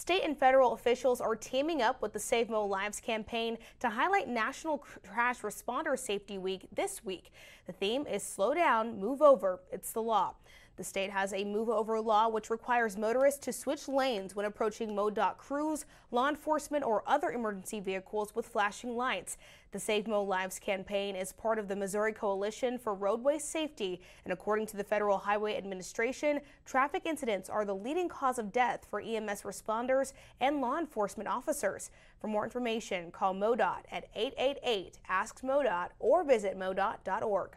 State and federal officials are teaming up with the Save Mo Lives campaign to highlight National Crash Responder Safety Week this week. The theme is Slow Down, Move Over, It's the Law. The state has a move over law which requires motorists to switch lanes when approaching MoDOT crews, law enforcement, or other emergency vehicles with flashing lights. The Save Mo Lives campaign is part of the Missouri Coalition for Roadway Safety, and according to the Federal Highway Administration, traffic incidents are the leading cause of death for EMS responders and law enforcement officers. For more information, call MoDOT at 888 ASK MoDOT or visit MoDOT.org.